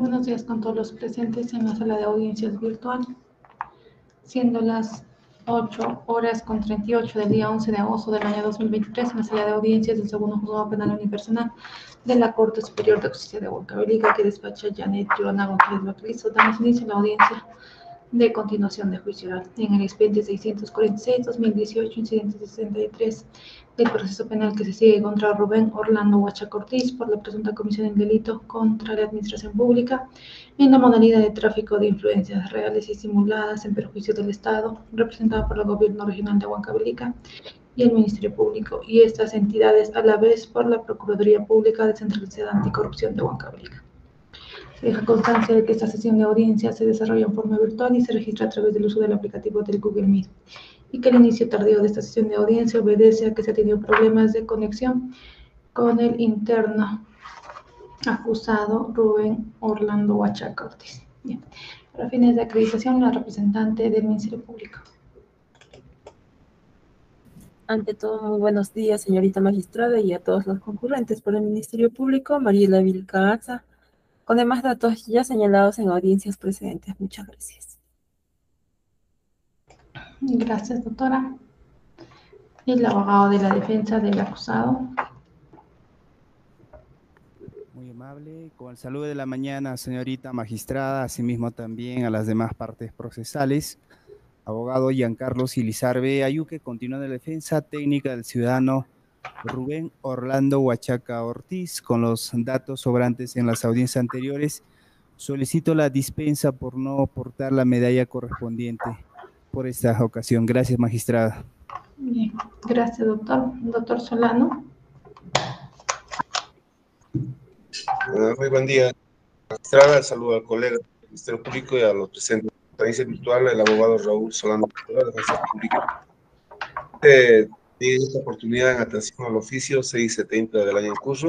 buenos días con todos los presentes en la sala de audiencias virtual, siendo las 8 horas con 38 del día 11 de agosto del año 2023 en la sala de audiencias del segundo juzgado penal unipersonal de la Corte Superior de Justicia de Huancavelica que despacha Janet Yolanda González Bacristo. Damos inicio a la audiencia de continuación de juicio oral en el expediente 646-2018, incidente 63 del proceso penal que se sigue contra Rubén Orlando Huacha Cortiz por la presunta comisión del delito contra la administración pública en la modalidad de tráfico de influencias reales y simuladas en perjuicio del Estado, representada por el Gobierno Regional de Huancavelica y el Ministerio Público, y estas entidades a la vez por la Procuraduría Pública Descentralizada Anticorrupción de Huancavelica. Deja constancia de que esta sesión de audiencia se desarrolla en forma virtual y se registra a través del uso del aplicativo del Google Meet y que el inicio tardío de esta sesión de audiencia obedece a que se ha tenido problemas de conexión con el interno acusado Rubén Orlando Huachaca. Bien. Para fines de acreditación, la representante del Ministerio Público. Ante todo, muy buenos días, señorita magistrada, y a todos los concurrentes por el Ministerio Público, Mariela Vilcaza, con demás datos ya señalados en audiencias precedentes. Muchas gracias. Gracias, doctora. El abogado de la defensa del acusado. Muy amable. Con el saludo de la mañana, señorita magistrada, asimismo también a las demás partes procesales. Abogado Giancarlo Silizarbe Ayuque, continúa la defensa técnica del ciudadano Rubén Orlando Huachaca Ortiz con los datos sobrantes en las audiencias anteriores. Solicito la dispensa por no portar la medalla correspondiente por esta ocasión. Gracias, magistrada. Bien, gracias, doctor. Doctor Solano. Uh, muy buen día, magistrada. Saludo al colega del Ministerio Público y a los presentes en la virtual, el abogado Raúl Solano, de la Defensa Pública. Eh, esta oportunidad en atención al oficio 670 del año en curso,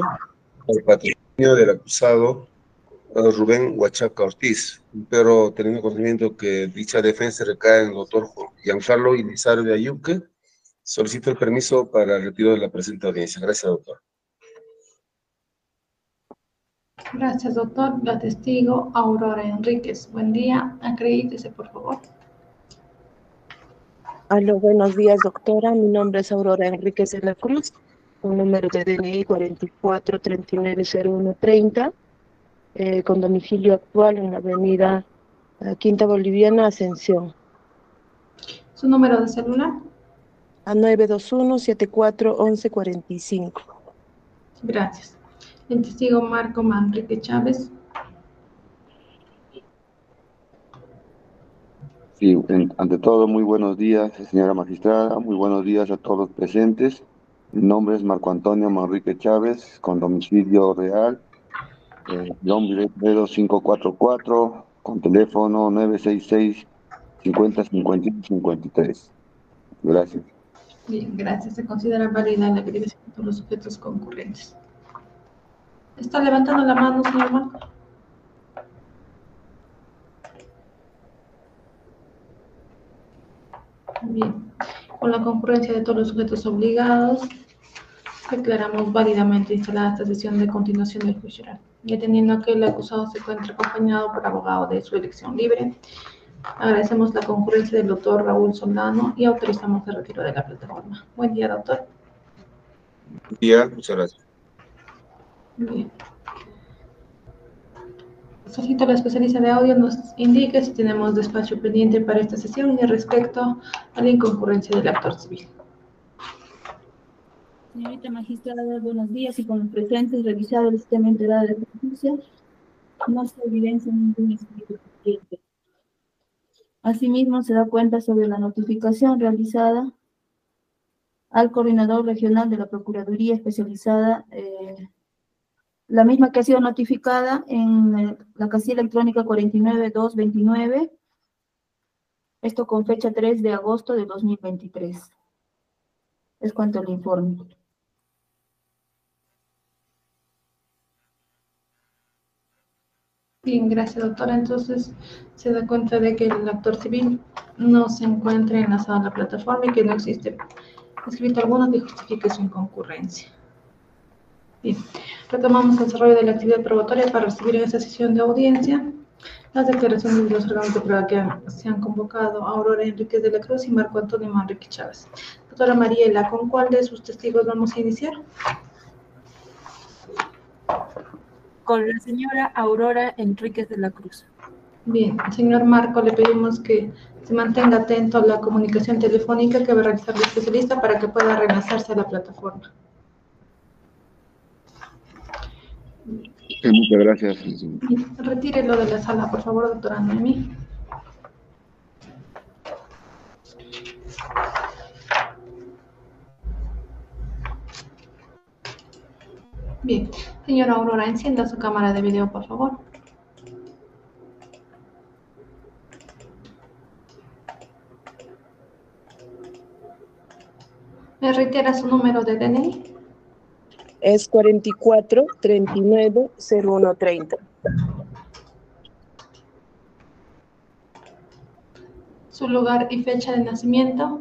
el patrocinio del acusado Rubén Huachaca Ortiz, pero teniendo conocimiento que dicha defensa recae en el doctor Giancarlo Ilizario de Ayuque, solicito el permiso para el retiro de la presente audiencia. Gracias, doctor. Gracias, doctor. La testigo Aurora Enríquez. Buen día. Acredítese, por favor. Aló, buenos días, doctora. Mi nombre es Aurora Enríquez de la Cruz, un número de DNI 44390130 eh, con domicilio actual en la avenida eh, Quinta Boliviana, Ascensión. ¿Su número de celular? A 921-741145. Gracias. El testigo Marco Manrique Chávez. Sí, ante todo, muy buenos días, señora magistrada, muy buenos días a todos los presentes. Mi nombre es Marco Antonio Manrique Chávez, con domicilio real eh, 544 con teléfono 966 50 53. Gracias. Bien, gracias. Se considera válida la acreditación de los sujetos concurrentes. ¿Está levantando la mano, señor Marco? Bien. Con la concurrencia de todos los sujetos obligados, declaramos válidamente instalada esta sesión de continuación del juicio oral y atendiendo a que el acusado se encuentra acompañado por abogado de su elección libre. Agradecemos la concurrencia del doctor Raúl Soldano y autorizamos el retiro de la plataforma. Buen día, doctor. Buen día, muchas gracias. Bien. Solicito a la especialista de audio nos indique si tenemos despacho pendiente para esta sesión y respecto a la inconcurrencia del actor civil. Señorita magistrada, buenos días y con los presentes, revisado el sistema integrado de justicia, no se evidencia ningún espíritu pendiente. Asimismo, se da cuenta sobre la notificación realizada al coordinador regional de la Procuraduría Especializada, eh, la misma que ha sido notificada en la casilla electrónica 49229, esto con fecha 3 de agosto de 2023. Es cuanto al informe. Bien, gracias doctora. Entonces se da cuenta de que el actor civil no se encuentra enlazado a la plataforma y que no existe escrito alguno que justifique su. Bien, retomamos el desarrollo de la actividad probatoria para recibir en esta sesión de audiencia las declaraciones de los órganos de prueba que se han convocado, Aurora Enríquez de la Cruz y Marco Antonio Manrique Chávez. Doctora Mariela, ¿con cuál de sus testigos vamos a iniciar? Con la señora Aurora Enríquez de la Cruz. Bien, señor Marco, le pedimos que se mantenga atento a la comunicación telefónica que va a realizar el especialista para que pueda relanzarse a la plataforma. Muchas gracias. Retírelo de la sala, por favor, doctora Noemi. Bien, señora Aurora, encienda su cámara de video, por favor. ¿Me reitera su número de DNI? Es 44 39 01 30. Su lugar y fecha de nacimiento.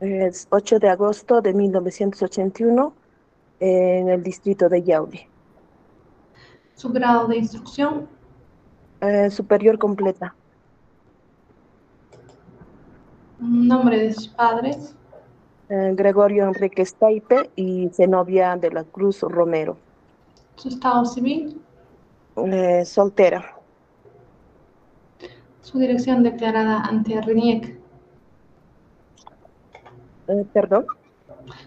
Es 8 de agosto de 1981 en el distrito de Yauli. Su grado de instrucción. Eh, superior completa. Nombre de sus padres. Eh, Gregorio Enrique Staipe y Zenobia de la Cruz Romero. Su estado civil. Eh, soltera. Su dirección declarada ante RENIEC. Eh, Perdón.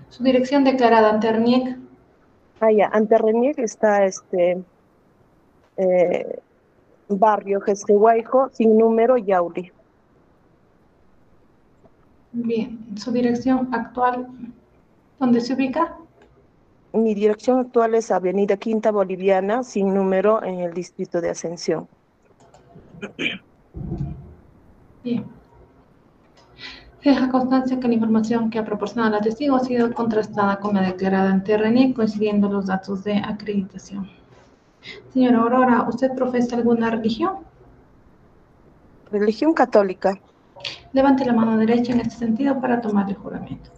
Su dirección declarada ante RENIEC. Ah, ya, ante Renier está este barrio Gestehuaijo, sin número, Yauli. Bien, su dirección actual, ¿dónde se ubica? Mi dirección actual es Avenida Quinta Boliviana, sin número, en el distrito de Ascensión. Bien. Se deja constancia que la información que ha proporcionado la testigo ha sido contrastada con la declarada ante RENIEC, coincidiendo los datos de acreditación. Señora Aurora, ¿usted profesa alguna religión? Religión católica. Levante la mano derecha en este sentido para tomar el juramento.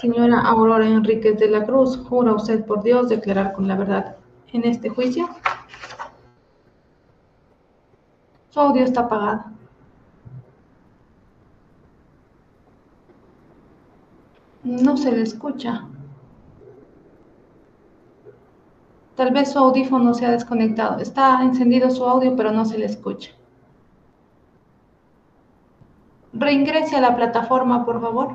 Señora Aurora Enríquez de la Cruz, ¿jura usted por Dios declarar con la verdad en este juicio? Su audio está apagado. No se le escucha. Tal vez su audífono se ha desconectado. Está encendido su audio, pero no se le escucha. Reingrese a la plataforma, por favor.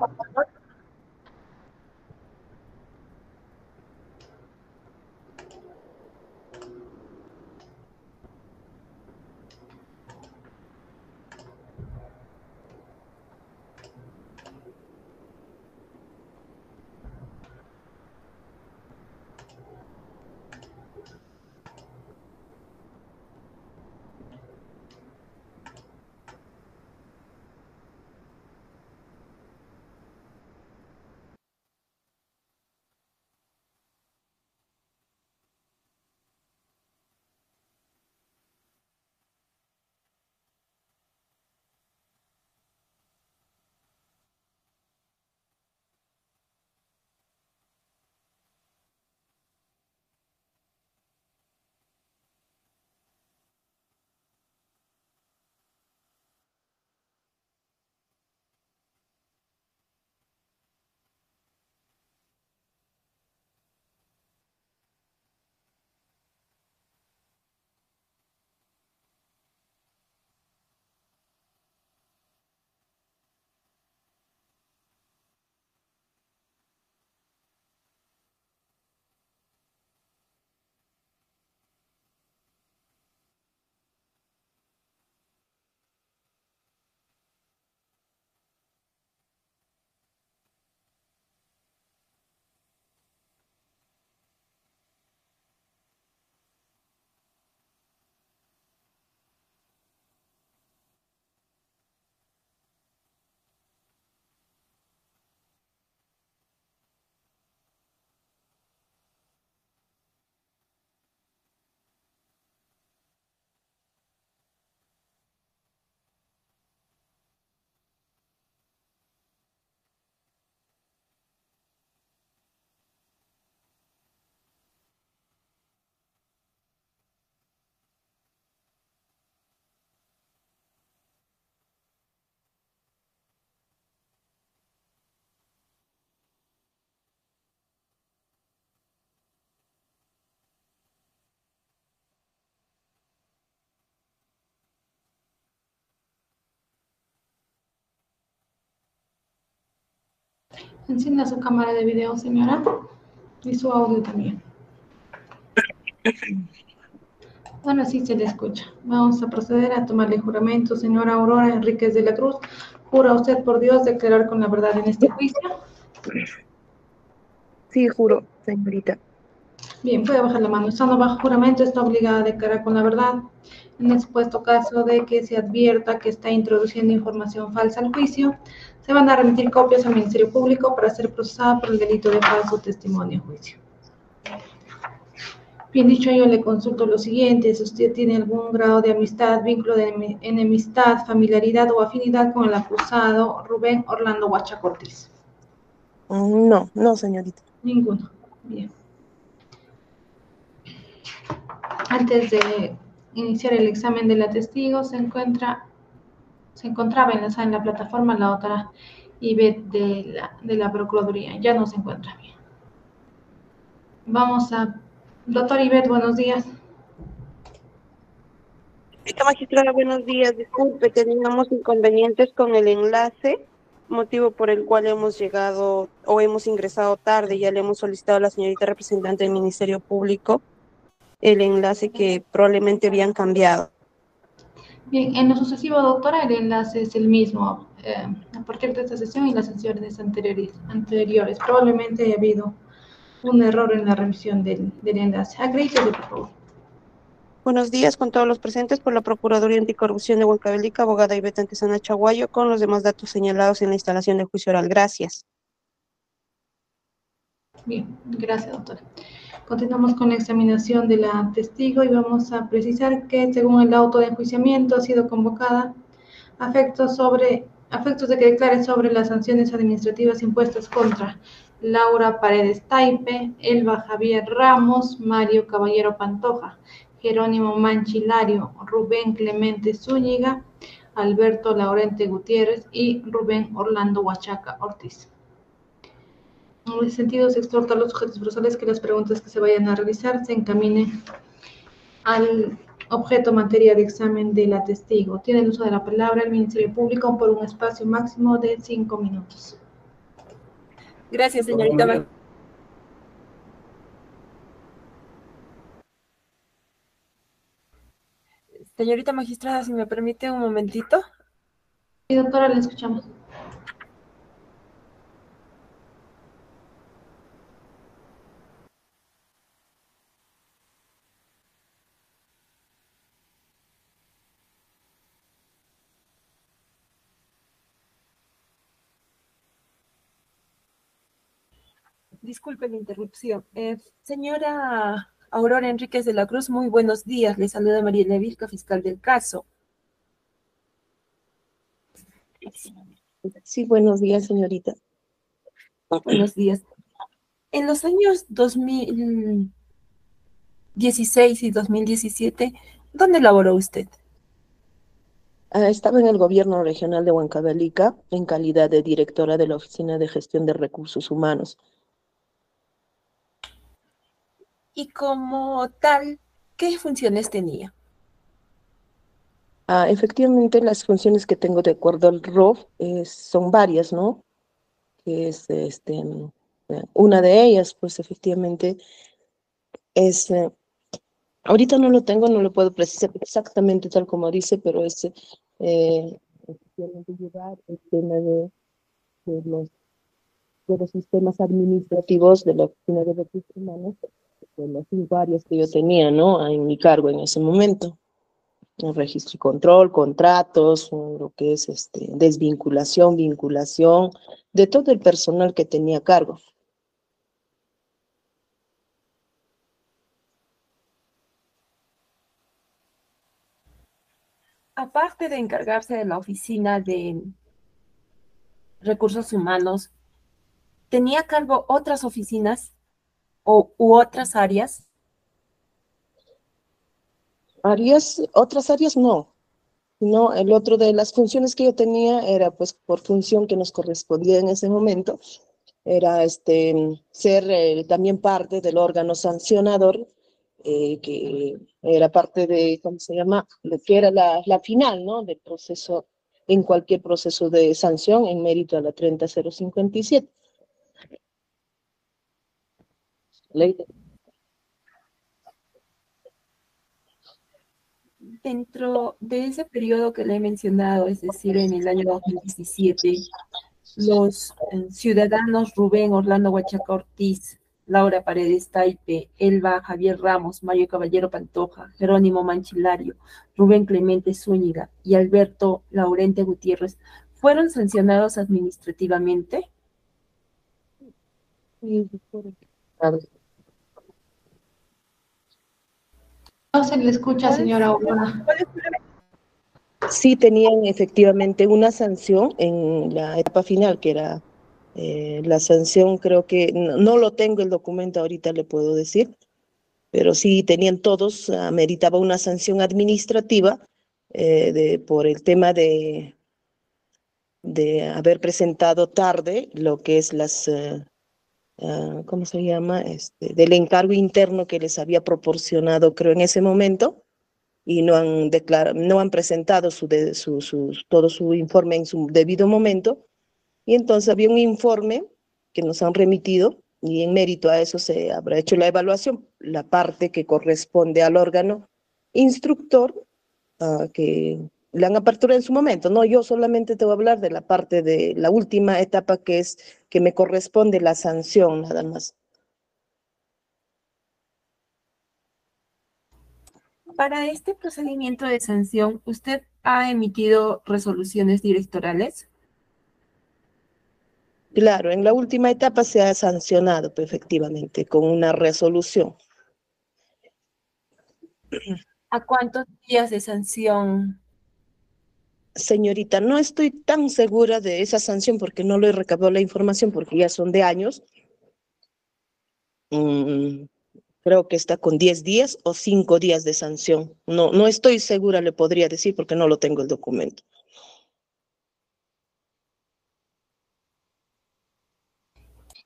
Encienda su cámara de video, señora, y su audio también. Ahora sí se le escucha. Vamos a proceder a tomarle juramento. Señora Aurora Enríquez de la Cruz, ¿jura usted por Dios declarar con la verdad en este juicio? Sí, juro, señorita. Bien, puede bajar la mano. Estando bajo juramento, está obligada a declarar con la verdad. En el supuesto caso de que se advierta que está introduciendo información falsa al juicio, se van a remitir copias al Ministerio Público para ser procesada por el delito de falso testimonio en juicio. Bien dicho, yo le consulto lo siguiente, si usted tiene algún grado de amistad, vínculo de enemistad, familiaridad o afinidad con el acusado Rubén Orlando Huachacortis. No, no, señorita. Ninguno. Bien. Antes de iniciar el examen de la testigo, se encuentra, se encontraba enlazada en la plataforma la otra IBET de la, de la Procuraduría. Ya no se encuentra bien. Vamos a Doctor Ivette, buenos días. Esta magistrada, buenos días. Disculpe, teníamos inconvenientes con el enlace, motivo por el cual hemos llegado o hemos ingresado tarde. Ya le hemos solicitado a la señorita representante del Ministerio Público el enlace que probablemente habían cambiado. Bien, en lo sucesivo, doctora, el enlace es el mismo eh, a partir de esta sesión y las sesiones anteriores. anteriores. Probablemente haya habido un error en la revisión del, del enlace. Acredítese, por favor. Buenos días con todos los presentes por la Procuraduría Anticorrupción de Huancavelica, abogada Iveta Antesana Chaguayo, con los demás datos señalados en la instalación del juicio oral. Gracias. Bien, gracias, doctora. Continuamos con la examinación de la testigo y vamos a precisar que, según el auto de enjuiciamiento, ha sido convocada a efectos, sobre, de que declare sobre las sanciones administrativas impuestas contra Laura Paredes Taipe, Elba Javier Ramos, Mario Caballero Pantoja, Jerónimo Manchilario, Rubén Clemente Zúñiga, Alberto Laurente Gutiérrez y Rubén Orlando Huachaca Ortiz. En ese sentido, se exhorta a los sujetos procesales que las preguntas que se vayan a realizar se encaminen al objeto materia de examen de la testigo. Tiene el uso de la palabra el Ministerio Público por un espacio máximo de cinco minutos. Gracias, señorita. Señorita magistrada, si me permite un momentito. Sí, doctora, le escuchamos. Disculpe la interrupción. Eh, señora Aurora Enríquez de la Cruz, muy buenos días. Le saluda María Vilca, fiscal del caso. Sí, buenos días, señorita. Buenos días. En los años 2016 y 2017, ¿dónde laboró usted? Ah, estaba en el gobierno regional de Huancavelica en calidad de directora de la Oficina de Gestión de Recursos Humanos y como tal, ¿qué funciones tenía? Ah, efectivamente, las funciones que tengo de acuerdo al ROF son varias, ¿no? Que es este, una de ellas, pues efectivamente, es, eh, ahorita no lo tengo, no lo puedo precisar exactamente tal como dice, pero es eh, efectivamente llevar el tema de, los, de los sistemas administrativos de la Oficina de Recursos Humanos de los áreas que yo tenía, ¿no? En mi cargo en ese momento. Registro y control, contratos, lo que es este, desvinculación, vinculación, de todo el personal que tenía cargo. Aparte de encargarse de la oficina de recursos humanos, ¿tenía cargo otras oficinas o, u otras áreas? Áreas, otras áreas no. No, el otro de las funciones que yo tenía era pues por función que nos correspondía en ese momento, era este, ser eh, también parte del órgano sancionador, eh, que era parte de, ¿cómo se llama? Lo que era la, la final, ¿no? Del proceso, en cualquier proceso de sanción en mérito a la 30057. Ley Dentro de ese periodo que le he mencionado, es decir, en el año 2017, los eh, ciudadanos Rubén Orlando Huachaca Ortiz, Laura Paredes Taipe, Elba Javier Ramos, Mario Caballero Pantoja, Jerónimo Manchilario, Rubén Clemente Zúñiga y Alberto Laurente Gutiérrez, ¿fueron sancionados administrativamente? No se le escucha, señora Aurora. Sí tenían efectivamente una sanción en la etapa final, que era eh, la sanción, creo que, no, no lo tengo el documento ahorita, le puedo decir, pero sí tenían todos, meritaba una sanción administrativa eh, de, por el tema de, de haber presentado tarde lo que es las, eh, ah, ¿cómo se llama? Este, del encargo interno que les había proporcionado, creo, en ese momento, y no han, declarado, no han presentado su, de, su, su, todo su informe en su debido momento. Y entonces había un informe que nos han remitido y en mérito a eso se habrá hecho la evaluación, la parte que corresponde al órgano instructor uh, que le han apertura en su momento. No, yo solamente te voy a hablar de la parte de la última etapa que es que me corresponde la sanción nada más. Para este procedimiento de sanción, ¿usted ha emitido resoluciones directorales? Claro, en la última etapa se ha sancionado pues, efectivamente con una resolución. ¿A cuántos días de sanción? Señorita, no estoy tan segura de esa sanción porque no lo he recabado la información porque ya son de años. Mm, creo que está con 10 días o 5 días de sanción. No, no estoy segura, le podría decir, porque no lo tengo el documento.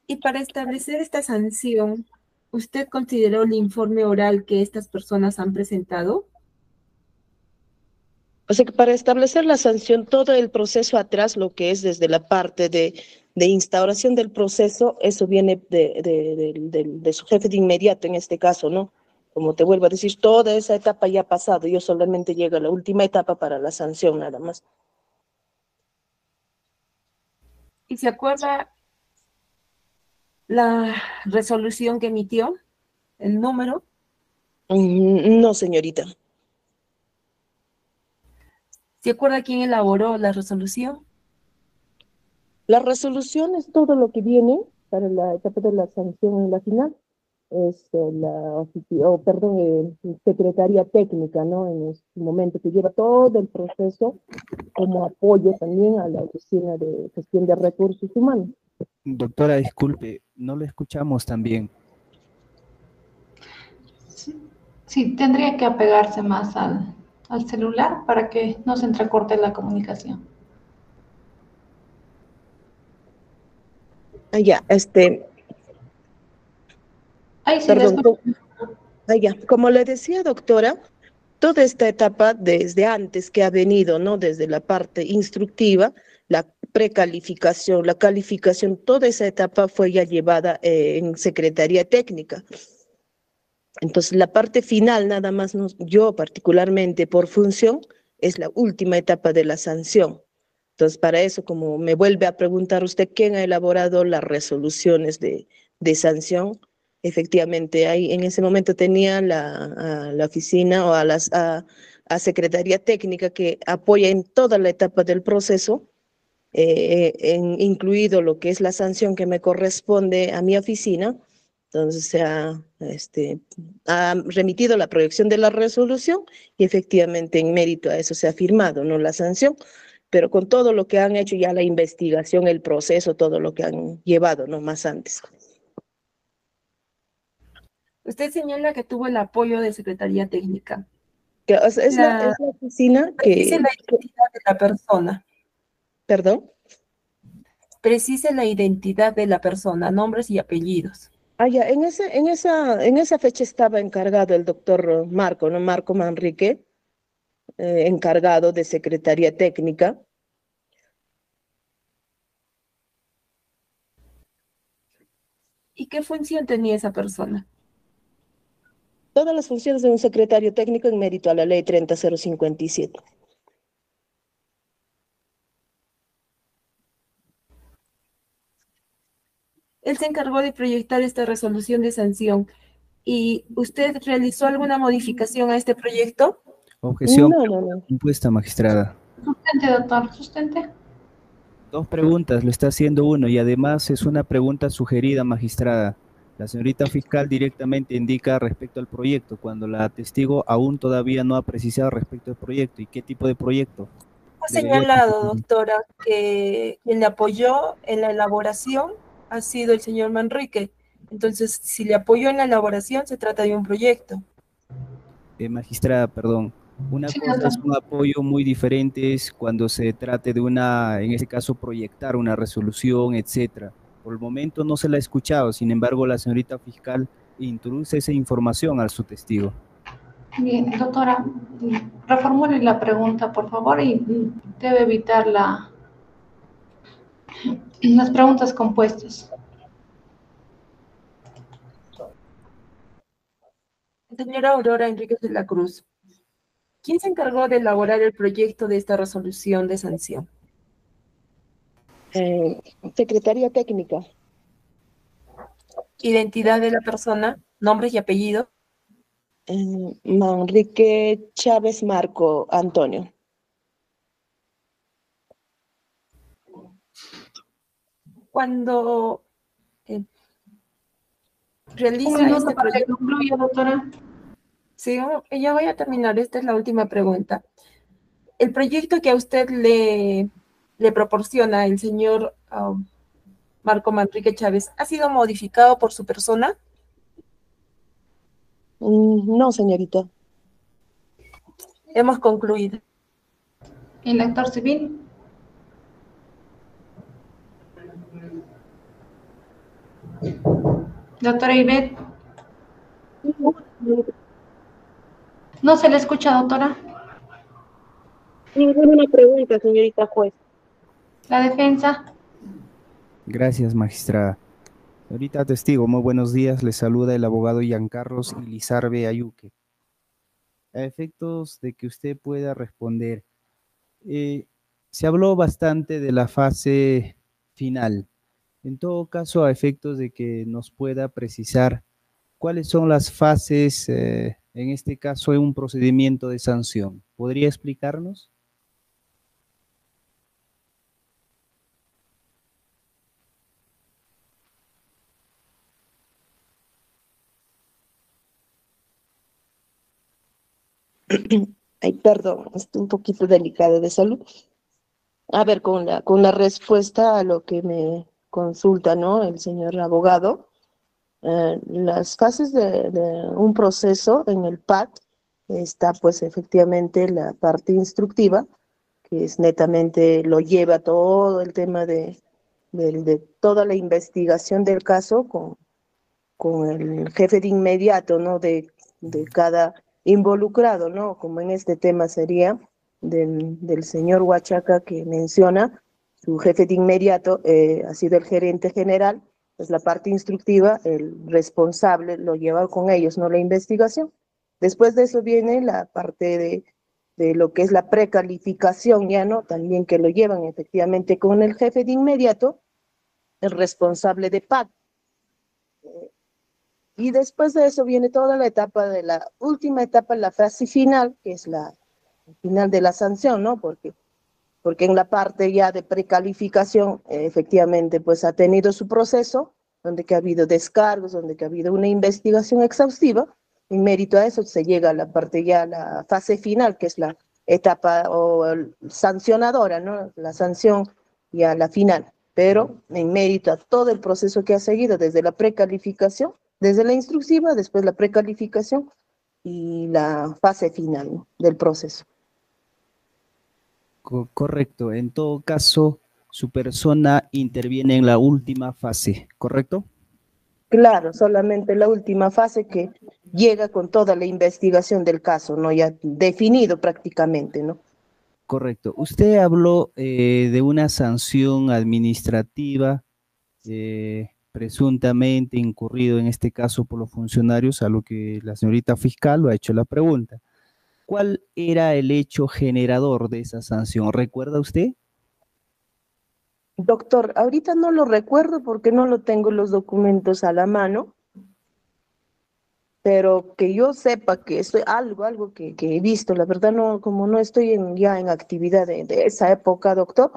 Y para establecer esta sanción, ¿usted consideró el informe oral que estas personas han presentado? O sea que para establecer la sanción, todo el proceso atrás, lo que es desde la parte de, de instauración del proceso, eso viene de, de, de, de, su jefe de inmediato en este caso, ¿no? Como te vuelvo a decir, toda esa etapa ya ha pasado, yo solamente llego a la última etapa para la sanción nada más. ¿Y se acuerda la resolución que emitió? ¿El número? No, señorita. ¿Se acuerda quién elaboró la resolución? La resolución es todo lo que viene para la etapa de la sanción en la final. Es la, oh, perdón, eh, secretaría técnica, ¿no? En este momento que lleva todo el proceso como apoyo también a la oficina de gestión de recursos humanos. Doctora, disculpe, no lo escuchamos también. Sí, sí, tendría que apegarse más al, al celular para que no se entrecorte la comunicación. Ah, ya, este. Ay, sí, Perdón, como, ah, ya. como le decía, doctora, toda esta etapa desde antes que ha venido, ¿no? Desde la parte instructiva, la precalificación, la calificación, toda esa etapa fue ya llevada eh, en Secretaría Técnica. Entonces, la parte final, nada más, yo particularmente por función, es la última etapa de la sanción. Entonces, para eso, como me vuelve a preguntar usted quién ha elaborado las resoluciones de, de sanción, efectivamente, ahí en ese momento tenía la, la oficina o a, las, a, Secretaría Técnica que apoya en toda la etapa del proceso, eh, en, incluido lo que es la sanción que me corresponde a mi oficina. Entonces, se ha, este, ha remitido la proyección de la resolución y efectivamente en mérito a eso se ha firmado, ¿no? La sanción pero con todo lo que han hecho ya la investigación, el proceso, todo lo que han llevado, ¿no? Más antes. Usted señala que tuvo el apoyo de Secretaría Técnica. Que, o sea, es, la, la, es, la, oficina que... Precise la identidad de la persona. ¿Perdón? Precise la identidad de la persona, nombres y apellidos. Ah, ya, en, ese, en, esa, en esa fecha estaba encargado el doctor Marco, ¿no? Marco Manrique, eh, encargado de Secretaría Técnica. ¿Y qué función tenía esa persona? todas las funciones de un secretario técnico en mérito a la ley 30057. Él se encargó de proyectar esta resolución de sanción. ¿Y usted realizó alguna modificación a este proyecto? Objeción No, no, no. impuesta, magistrada. Sustente, doctor, sustente. Dos preguntas, lo está haciendo uno y además es una pregunta sugerida, magistrada. La señorita fiscal directamente indica respecto al proyecto, cuando la testigo aún todavía no ha precisado respecto al proyecto. ¿Y qué tipo de proyecto? Ha señalado, doctora, que quien le apoyó en la elaboración ha sido el señor Manrique. Entonces, si le apoyó en la elaboración, se trata de un proyecto. Eh, magistrada, perdón. Una Sí, cosa es un apoyo muy diferente es cuando se trate de una, en este caso, proyectar una resolución, etcétera. Por el momento no se la ha escuchado, sin embargo, la señorita fiscal introduce esa información a su testigo. Bien, doctora, reformule la pregunta, por favor, y debe evitar la, las preguntas compuestas. Señora Aurora Enríquez de la Cruz, ¿quién se encargó de elaborar el proyecto de esta resolución de sanción? Eh, Secretaría técnica, Identidad de la persona, nombres y apellido. eh, Manrique Chávez Marco Antonio. Cuando eh, Un realiza minuto este para que proyecto, concluya, doctora. sí, oh, ya voy a terminar, esta es la última pregunta. El proyecto que a usted le, le proporciona el señor um, Marco Manrique Chávez, ¿ha sido modificado por su persona? Mm, No, señorita. Hemos concluido. El actor civil. Doctora Ivette. No se le escucha, doctora. Ninguna pregunta, señorita juez. La defensa. Gracias, magistrada. Señorita testigo, muy buenos días. Le saluda el abogado Giancarlos Ilizarbe Ayuque. A efectos de que usted pueda responder, eh, se habló bastante de la fase final. En todo caso, a efectos de que nos pueda precisar cuáles son las fases, eh, en este caso, en un procedimiento de sanción. ¿Podría explicarnos? Ay, perdón, estoy un poquito delicada de salud. A ver, con la, con la respuesta a lo que me consulta, ¿no? El señor abogado, eh, las fases de, de un proceso en el PAT está pues efectivamente la parte instructiva, que es netamente, lo lleva todo el tema de, del- de toda la investigación del caso con, con el jefe de inmediato, ¿no? De, de cada involucrado, ¿no? Como en este tema sería del, del señor Huachaca que menciona, su jefe de inmediato eh, ha sido el gerente general, pues la parte instructiva, el responsable lo lleva con ellos, ¿no? La investigación. Después de eso viene la parte de, de lo que es la precalificación, ya, ¿no? También que lo llevan efectivamente con el jefe de inmediato, el responsable de PAC. Y después de eso viene toda la etapa de la última etapa, la fase final, que es la final de la sanción, ¿no? Porque, porque en la parte ya de precalificación, efectivamente, pues ha tenido su proceso, donde que ha habido descargos, donde que ha habido una investigación exhaustiva, en mérito a eso se llega a la parte ya, la fase final, que es la etapa o sancionadora, ¿no? La sanción ya la final, pero en mérito a todo el proceso que ha seguido desde la precalificación, desde la instructiva, después la precalificación y la fase final ¿no? del proceso. Co- correcto. En todo caso, su persona interviene en la última fase, ¿correcto? Claro, solamente la última fase que llega con toda la investigación del caso, ¿no? Ya definido prácticamente, ¿no? Correcto. Usted habló eh, de una sanción administrativa eh, presuntamente incurrido en este caso por los funcionarios, a lo que la señorita fiscal lo ha hecho la pregunta. ¿Cuál era el hecho generador de esa sanción? ¿Recuerda usted? Doctor, ahorita no lo recuerdo porque no lo tengo los documentos a la mano, pero que yo sepa que esto es algo, algo que, que, he visto, la verdad no, como no estoy en, ya en actividad de, de, esa época, doctor,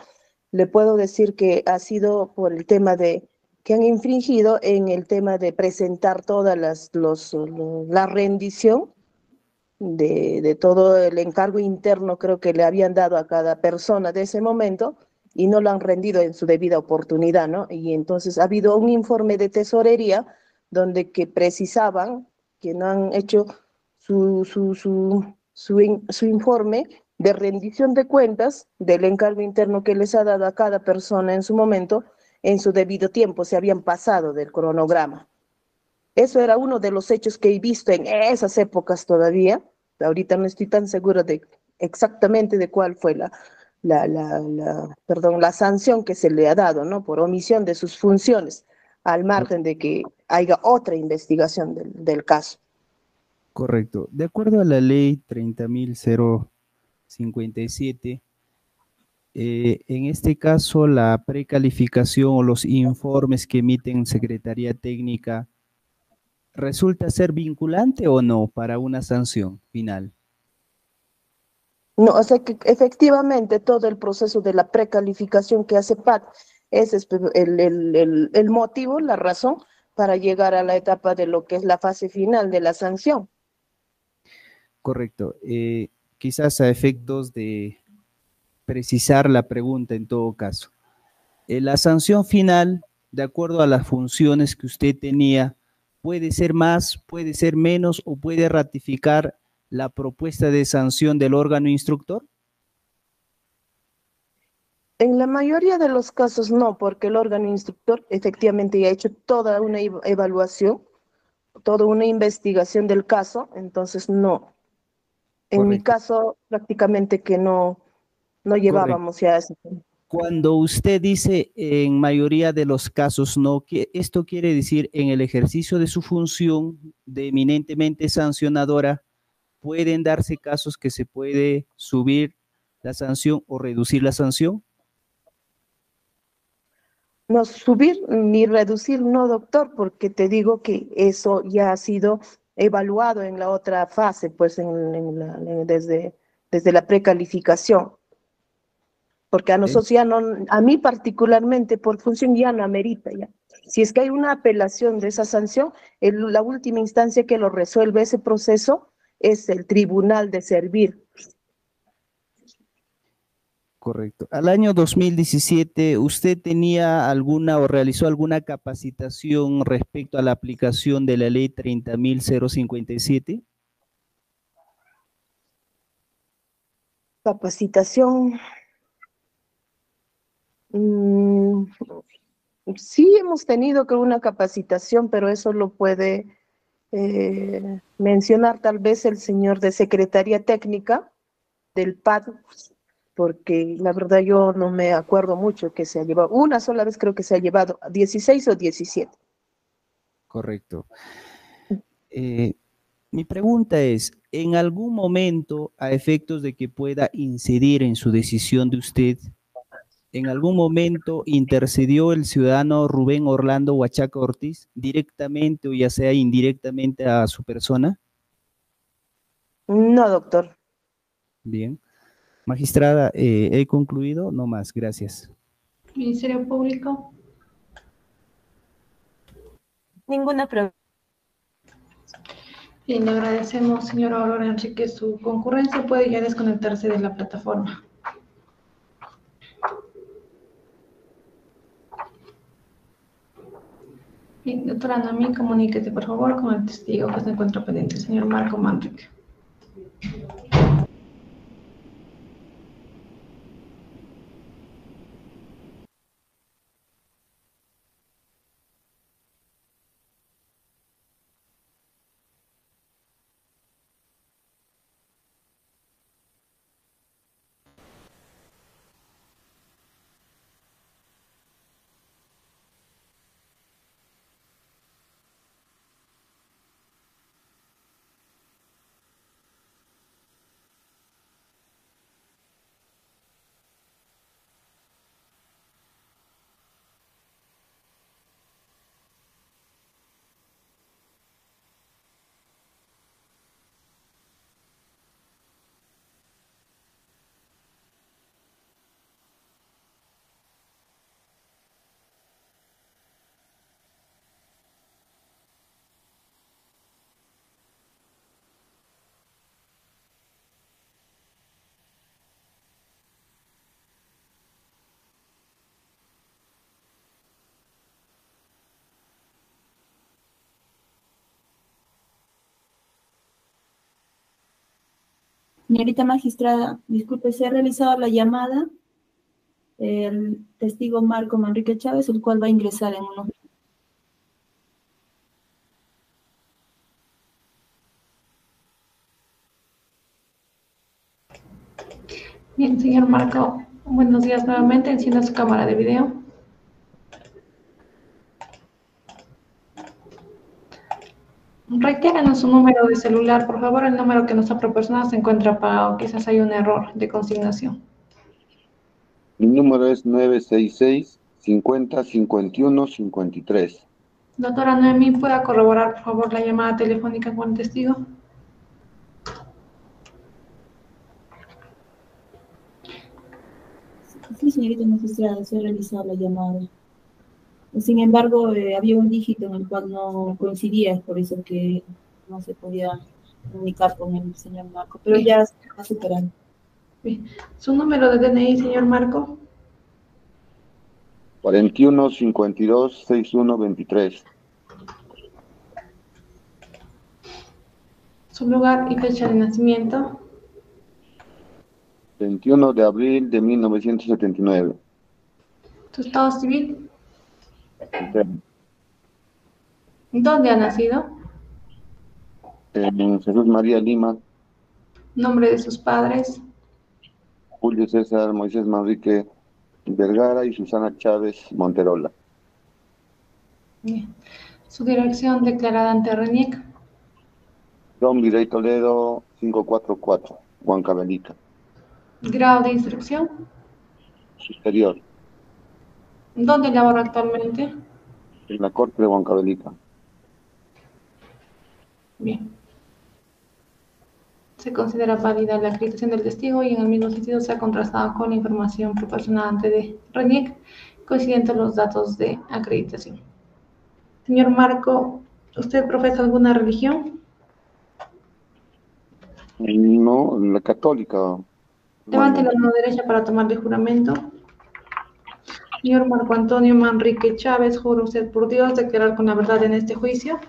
le puedo decir que ha sido por el tema de que han infringido en el tema de presentar todas las, los, la rendición de, todo el encargo interno, creo que le habían dado a cada persona de ese momento, y no lo han rendido en su debida oportunidad, ¿no? Y entonces ha habido un informe de tesorería donde que precisaban que no han hecho su, su, su, su informe de rendición de cuentas del encargo interno que les ha dado a cada persona en su momento, en su debido tiempo, se habían pasado del cronograma. Eso era uno de los hechos que he visto en esas épocas todavía. Ahorita no estoy tan segura de exactamente de cuál fue la, la, la, la, perdón, la sanción que se le ha dado, ¿no? Por omisión de sus funciones, al margen de que haya otra investigación del, del caso. Correcto. De acuerdo a la ley 30.057, eh, en este caso la precalificación o los informes que emiten Secretaría Técnica resulta ser vinculante o no para una sanción final. No, o sea que efectivamente todo el proceso de la precalificación que hace PAC es el, el, el, el, motivo, la razón para llegar a la etapa de lo que es la fase final de la sanción. Correcto. Eh, quizás a efectos de precisar la pregunta en todo caso. Eh, la sanción final, de acuerdo a las funciones que usted tenía, puede ser más, puede ser menos o puede ratificar la propuesta de sanción del órgano instructor? En la mayoría de los casos no, porque el órgano instructor efectivamente ya ha hecho toda una evaluación, toda una investigación del caso, entonces no. En Correcto. mi caso, prácticamente que no, no llevábamos Correcto. ya ese Cuando usted dice en mayoría de los casos no, esto quiere decir en el ejercicio de su función de eminentemente sancionadora, pueden darse casos que se puede subir la sanción o reducir la sanción? No, subir ni reducir, no, doctor, porque te digo que eso ya ha sido evaluado en la otra fase, pues en, desde, desde la precalificación. Porque a nosotros ya no, a mí particularmente por función ya no amerita ya. Si es que hay una apelación de esa sanción, el, la última instancia que lo resuelve ese proceso es el tribunal de servir. Correcto. Al año 2017, ¿usted tenía alguna o realizó alguna capacitación respecto a la aplicación de la ley 30.057? Capacitación. Mm, sí, hemos tenido que una capacitación, pero eso lo puede eh, mencionar tal vez el señor de Secretaría Técnica del PAD, porque la verdad yo no me acuerdo mucho que se ha llevado, una sola vez creo que se ha llevado 16 o 17. Correcto. Eh, mi pregunta es, ¿en algún momento, a efectos de que pueda incidir en su decisión de usted, en algún momento intercedió el ciudadano Rubén Orlando Huachaca Ortiz directamente o ya sea indirectamente a su persona? No, doctor. Bien. Magistrada, eh, he concluido, no más, gracias. Ministerio Público. Ninguna pregunta. Bien, le agradecemos, señora Aurora Enrique, su concurrencia. Puede ya desconectarse de la plataforma. Bien, doctora Nami, comuníquese por favor con el testigo que se encuentra pendiente, señor Marco Manrique. Señorita magistrada, disculpe, se ha realizado la llamada el testigo Marco Manrique Chávez, el cual va a ingresar en unos Bien, señor Marco, buenos días nuevamente. Encienda su cámara de video. Reiteranos su número de celular, por favor. El número que nos ha proporcionado se encuentra apagado. Quizás hay un error de consignación. Mi número es 966 50 51 53. Doctora Noemí, ¿pueda corroborar, por favor, la llamada telefónica con el testigo? Sí, señorita magistrada, se ha realizado la llamada. Sin embargo, eh, había un dígito en el cual no coincidía, es por eso que no se podía comunicar con el señor Marco, pero ya está superando. Bien. ¿Su número de DNI, señor Marco? 41 52 61 23. ¿Su lugar y fecha de nacimiento? 21 de abril de 1979. ¿Tu estado civil? ¿Dónde ha nacido? En Jesús María Lima, ¿Nombre de sus padres? Julio César Moisés Manrique Vergara y Susana Chávez Monterola. Bien. ¿Su dirección declarada ante RENIEC? Don Virey Toledo 544, Huancavelica, ¿Grado de instrucción? superior, ¿Dónde labora actualmente? en la Corte de Huancavelica. Bien. Se considera válida la acreditación del testigo y en el mismo sentido se ha contrastado con la información proporcionada ante de RENIEC, coincidentes los datos de acreditación. Señor Marco, ¿usted profesa alguna religión? No, la católica. Levante la mano derecha para tomarle juramento. Señor Marco Antonio Manrique Chávez, juro usted por Dios declarar con la verdad en este juicio.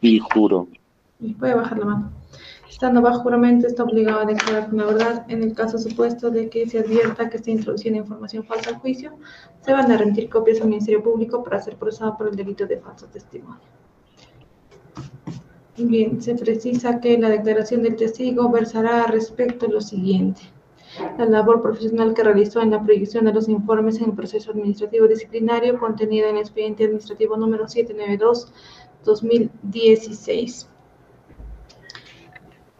Y juro. Puede bajar la mano. Estando bajo juramento, está obligado a declarar con la verdad. En el caso supuesto de que se advierta que está introduciendo información falsa al juicio, se van a remitir copias al Ministerio Público para ser procesado por el delito de falso testimonio. Bien, se precisa que la declaración del testigo versará respecto a lo siguiente. La labor profesional que realizó en la proyección de los informes en el proceso administrativo disciplinario contenido en el expediente administrativo número 792-2016.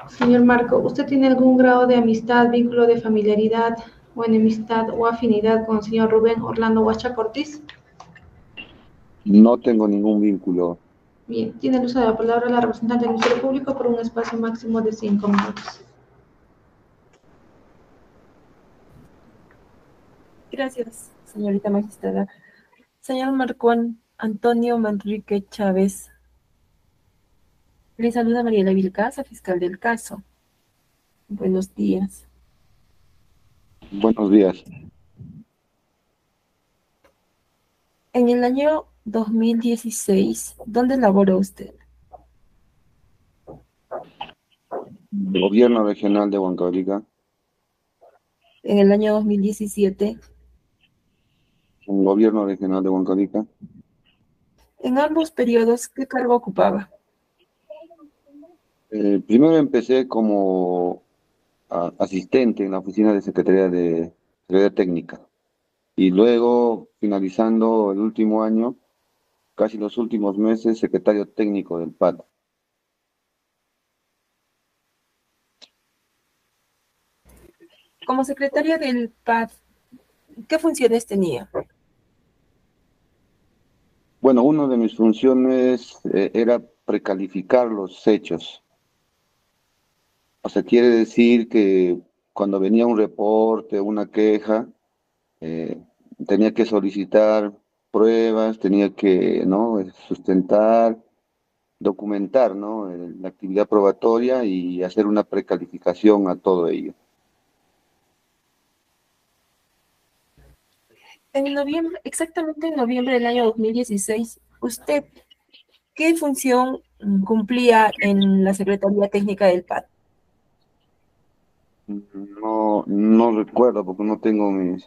Señor Marco, ¿usted tiene algún grado de amistad, vínculo de familiaridad o enemistad o afinidad con el señor Rubén Orlando Huachaca Ortiz? No tengo ningún vínculo. Bien, tiene el uso de la palabra la representante del Ministerio Público por un espacio máximo de cinco minutos. Gracias, señorita magistrada. Señor Marco Antonio Manrique Chávez. Le saluda Mariela Vilcasa, fiscal del caso. Buenos días. Buenos días. En el año 2016, ¿dónde laboró usted? Gobierno Regional de Huancavelica, En el año 2017, en Gobierno Regional de Huancavelica, en ambos periodos, ¿qué cargo ocupaba? Eh, primero empecé como a- asistente en la oficina de Secretaría de Secretaría Técnica y luego, finalizando el último año, casi los últimos meses, secretario técnico del PAT. Como secretaria del PAD, ¿qué funciones tenía? Bueno, una de mis funciones eh, era precalificar los hechos. O sea, quiere decir que cuando venía un reporte, una queja, eh, tenía que solicitar pruebas, tenía que ¿no? sustentar, documentar ¿no? la actividad probatoria y hacer una precalificación a todo ello. En noviembre, exactamente en noviembre del año 2016, ¿usted qué función cumplía en la Secretaría Técnica del PAD? No, no recuerdo porque no tengo mis,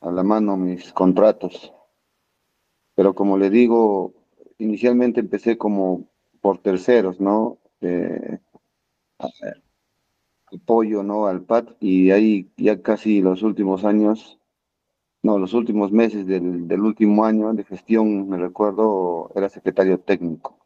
a la mano mis contratos. Pero como le digo, inicialmente empecé como por terceros, ¿no? Eh, apoyo, ¿no? Al PAT y ahí ya casi los últimos años, no, los últimos meses del, del último año de gestión, me recuerdo, era secretario técnico.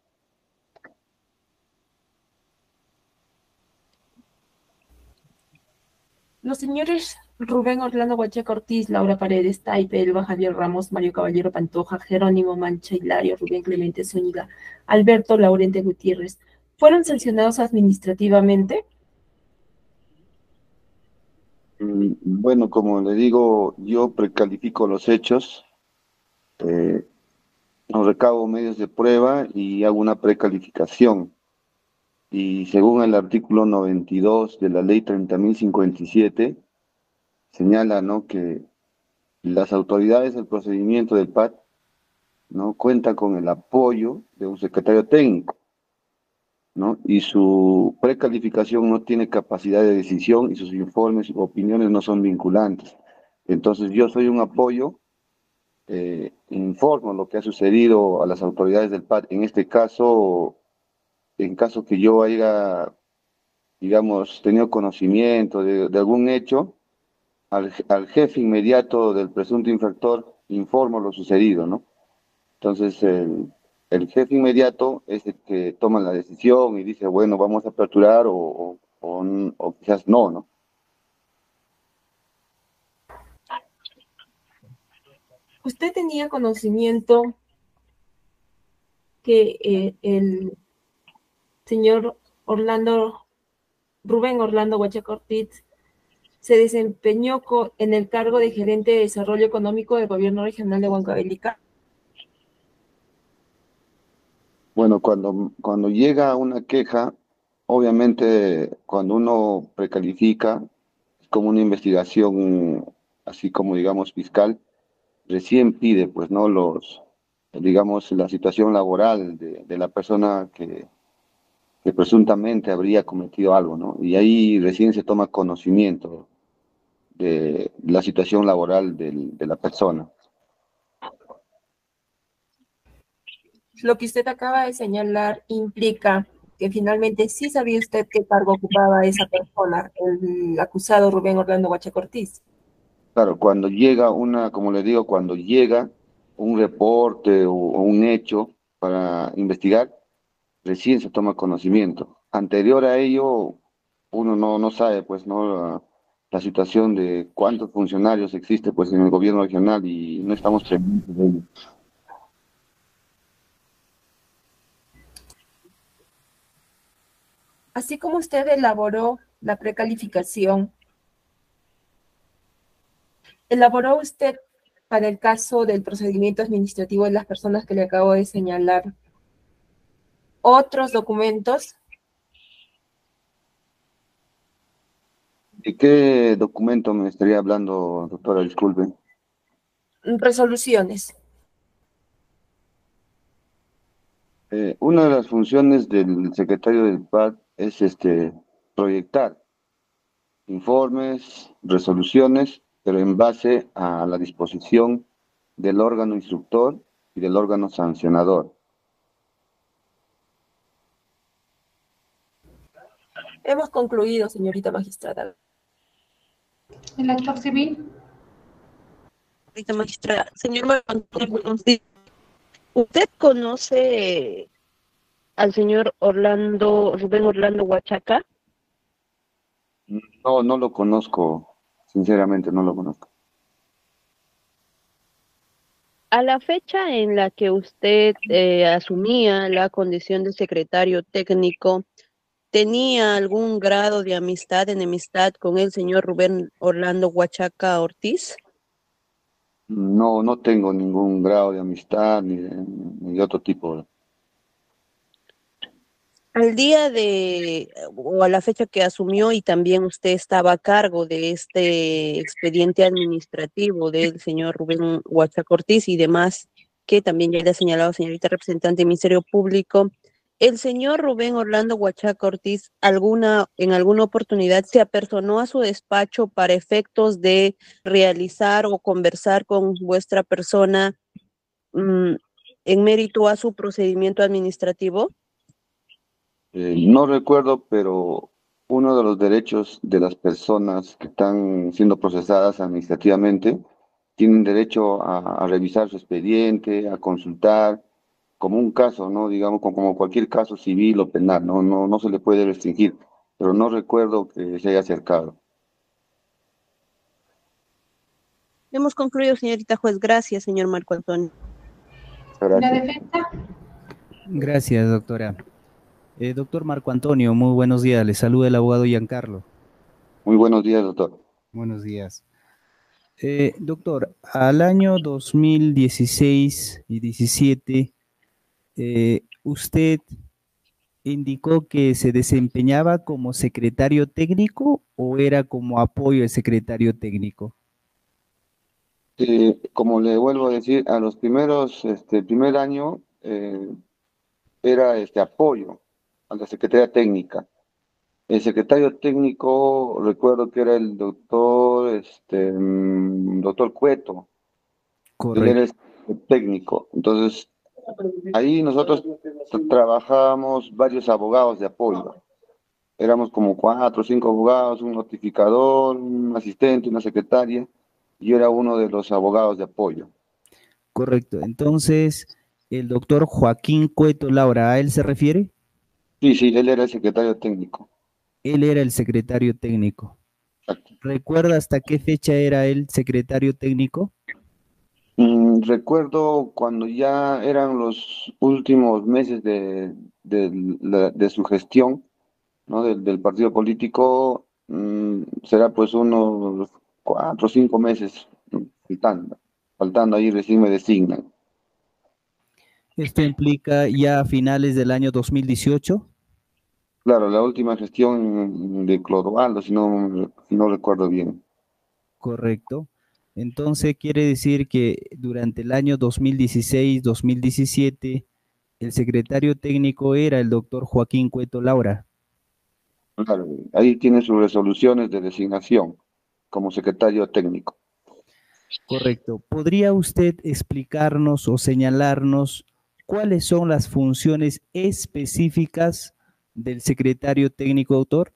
Los señores Rubén Orlando Huacheca Ortiz, Laura Paredes, Taipe, Elba Javier Ramos, Mario Caballero Pantoja, Jerónimo Mancha Hilario, Rubén Clemente Zúñiga, Alberto Laurente Gutiérrez, ¿fueron sancionados administrativamente? Mm, Bueno, como le digo, yo precalifico los hechos, eh, recabo medios de prueba y hago una precalificación. Y según el artículo 92 de la ley 30.057, señala, ¿no? que las autoridades del procedimiento del PAT ¿no? cuentan con el apoyo de un secretario técnico. ¿No? Y su precalificación no tiene capacidad de decisión y sus informes o opiniones no son vinculantes. Entonces yo soy un apoyo, eh, informo lo que ha sucedido a las autoridades del PAT. En este caso, en caso que yo haya, digamos, tenido conocimiento de, algún hecho, al, jefe inmediato del presunto infractor informo lo sucedido, ¿no? Entonces, el, el, jefe inmediato es el que toma la decisión y dice, bueno, vamos a aperturar o, o, quizás no, ¿no? ¿Usted tenía conocimiento que eh, el señor Orlando, Rubén Orlando Huachaca Ortiz, se desempeñó en el cargo de gerente de desarrollo económico del gobierno regional de Huancavelica? Bueno, cuando, cuando llega una queja, obviamente cuando uno precalifica, como una investigación, así como digamos fiscal, recién pide, pues, ¿no? Los, digamos, la situación laboral de, de la persona que, que presuntamente habría cometido algo, ¿no? Y ahí recién se toma conocimiento de la situación laboral del, de la persona. Lo que usted acaba de señalar implica que finalmente sí sabía usted qué cargo ocupaba esa persona, el acusado Rubén Orlando Guachacortiz. Claro, cuando llega una, como le digo, cuando llega un reporte o, un hecho para investigar, recién se toma conocimiento. Anterior a ello, uno no, no sabe, pues, ¿no? La, situación de cuántos funcionarios existe, pues, en el gobierno regional y no estamos pendientes de ello. Así como usted elaboró la precalificación, ¿elaboró usted para el caso del procedimiento administrativo de las personas que le acabo de señalar otros documentos? ¿De qué documento me estaría hablando, doctora? Disculpe. Resoluciones. Eh, una de las funciones del secretario del PAD es este proyectar informes, resoluciones, pero en base a la disposición del órgano instructor y del órgano sancionador. Hemos concluido, señorita magistrada. ¿El actor civil? Señorita magistrada, señor ¿usted conoce al señor Orlando, Rubén Orlando Huachaca? No, no lo conozco, sinceramente no lo conozco. A la fecha en la que usted eh, asumía la condición de secretario técnico, ¿tenía algún grado de amistad, enemistad con el señor Rubén Orlando Huachaca Ortiz? No, no tengo ningún grado de amistad ni de, ni de otro tipo. Al día de, o a la fecha que asumió y también usted estaba a cargo de este expediente administrativo del señor Rubén Huachaca Ortiz y demás, que también ya le ha señalado, señorita representante del Ministerio Público, el señor Rubén Orlando Huachaca Ortiz alguna, en alguna oportunidad se apersonó a su despacho para efectos de realizar o conversar con vuestra persona mm, en mérito a su procedimiento administrativo? Eh, no recuerdo, pero uno de los derechos de las personas que están siendo procesadas administrativamente tienen derecho a, a revisar su expediente, a consultar, como un caso, ¿no? Digamos, como cualquier caso civil o penal, ¿no? No, no se le puede restringir, pero no recuerdo que se haya acercado. Hemos concluido, señorita juez. Gracias, señor Marco Antonio. La defensa, Gracias, doctora. Eh, doctor Marco Antonio, muy buenos días. Le saluda el abogado Giancarlo. Muy buenos días, doctor. Buenos días. Eh, doctor, al año 2016 y 17, eh, usted indicó que se desempeñaba como secretario técnico o era como apoyo al secretario técnico. Eh, como le vuelvo a decir, a los primeros, este, primer año era este apoyo a la Secretaría Técnica. El secretario técnico, recuerdo que era el doctor, este, mm, doctor Cueto. Él era Correcto. el técnico. Entonces, ahí nosotros tra- trabajábamos varios abogados de apoyo. Éramos como cuatro o cinco abogados, un notificador, un asistente, una secretaria. y Yo era uno de los abogados de apoyo. Correcto. Entonces, el doctor Joaquín Cueto Laura, ¿a él se refiere? Sí, sí, él era el secretario técnico. Él era el secretario técnico. ¿Recuerda hasta qué fecha era él secretario técnico? Mm, recuerdo cuando ya eran los últimos meses de, de su gestión, ¿no? Del, del partido político, mm, será pues unos cuatro o cinco meses faltando, faltando ahí recién me designan. Esto implica ya a finales del año 2018. Claro, la última gestión de Clodoaldo, si no, si no recuerdo bien. Correcto. Entonces quiere decir que durante el año 2016-2017 el secretario técnico era el doctor Joaquín Cueto Laura. Claro, ahí tiene sus resoluciones de designación como secretario técnico. Correcto. ¿Podría usted explicarnos o señalarnos cuáles son las funciones específicas del secretario técnico autor?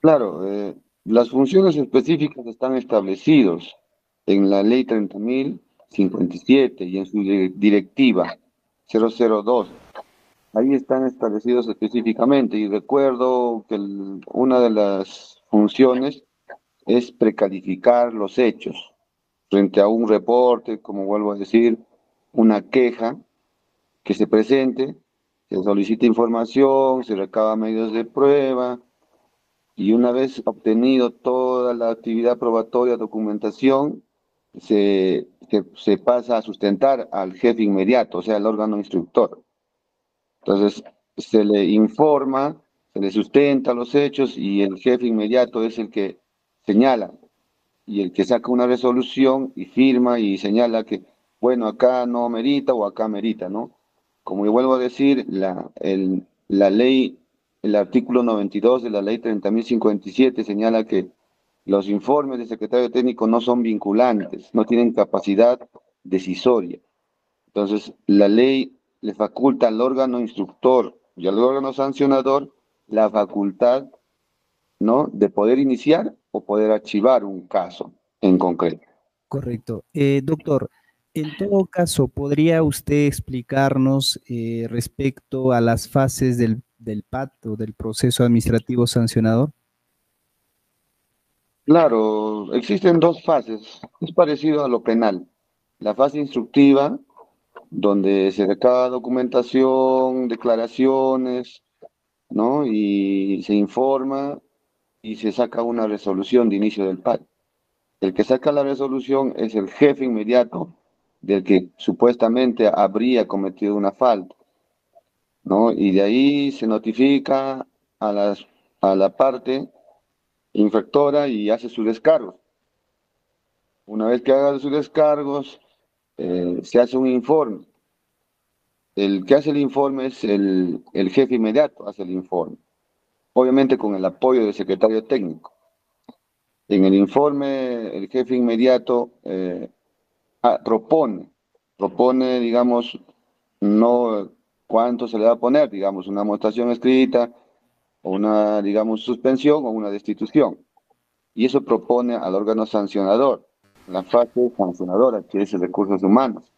Claro, eh, las funciones específicas están establecidos en la ley 30.057 y en su di- directiva 002. Ahí están establecidos específicamente y recuerdo que una de las funciones es precalificar los hechos frente a un reporte, como vuelvo a decir, una queja que se presente, se solicita información, se recaba medios de prueba, y una vez obtenido toda la actividad probatoria, documentación, se, se, pasa a sustentar al jefe inmediato, o sea, al órgano instructor. Entonces, se le informa, se le sustenta los hechos y el jefe inmediato es el que señala y el que saca una resolución y firma y señala que, bueno, acá no merita o acá merita, ¿no? Como yo vuelvo a decir, la, la ley el artículo 92 de la ley 30.057 señala que los informes del secretario técnico no son vinculantes, no tienen capacidad decisoria. Entonces, la ley le faculta al órgano instructor y al órgano sancionador la facultad, ¿no?, de poder iniciar o poder archivar un caso en concreto. Correcto. Eh, doctor, en todo caso, ¿podría usted explicarnos eh, respecto a las fases del, del PAT o del proceso administrativo sancionador? Claro, existen dos fases. Es parecido a lo penal. La fase instructiva, donde se recaba documentación, declaraciones, ¿no? Y se informa y se saca una resolución de inicio del PAC. El que saca la resolución es el jefe inmediato del que supuestamente habría cometido una falta, ¿no? Y de ahí se notifica a, las, a la parte infractora y hace sus descargos. Una vez que haga sus descargos, eh, se hace un informe. el que hace el informe es el, el jefe inmediato, hace el informe. Obviamente con el apoyo del secretario técnico. En el informe, el jefe inmediato eh, ah, propone, propone, digamos, no cuánto se le va a poner, digamos, una amonestación escrita, una, digamos, suspensión o una destitución. Y eso propone al órgano sancionador, la fase sancionadora, que es el recursos humanos.